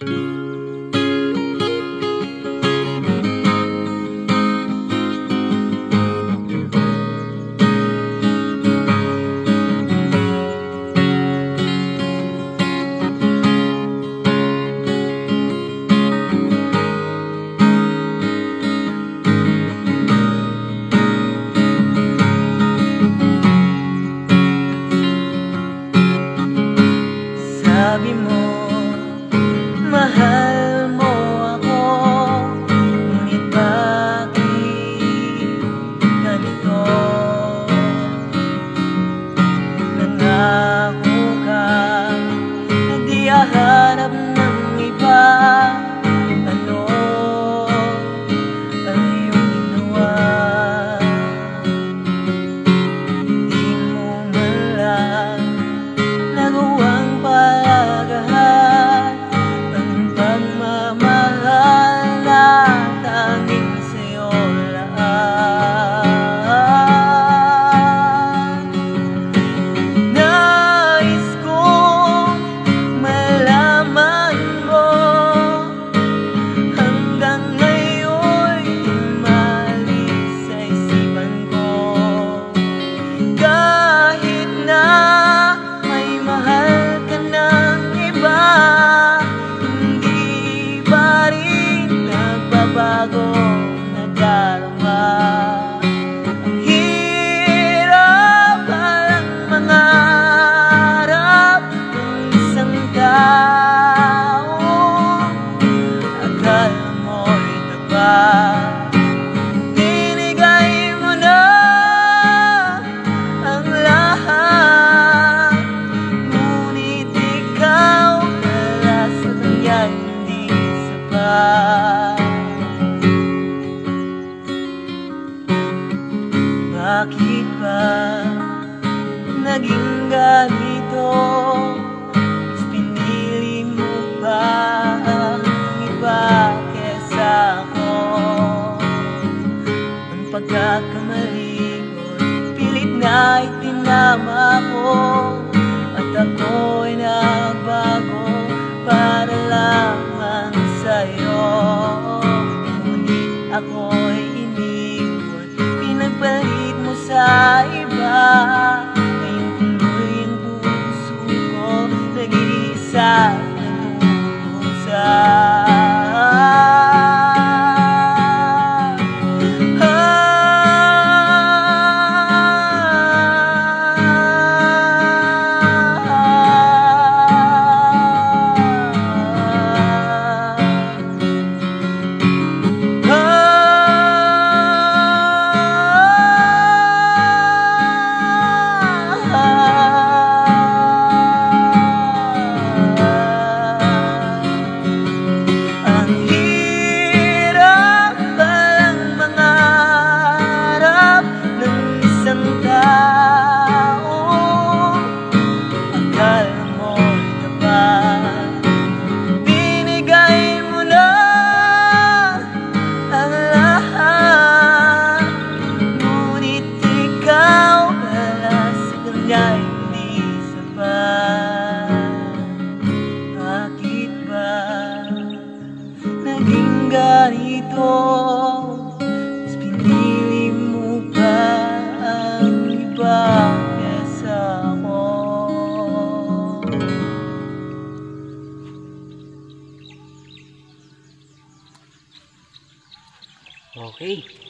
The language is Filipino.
Música 海。Binigay na ang lahat Ngunit ikaw para sa kanya hindi sapat Bakit ba naging ganito? pagkakamalikot Pilit na itinama ko. At ako'y nabago Para lamang sa'yo. Ngunit ako mo. Mas pinili mo pa ang iba kesa ako. Okay.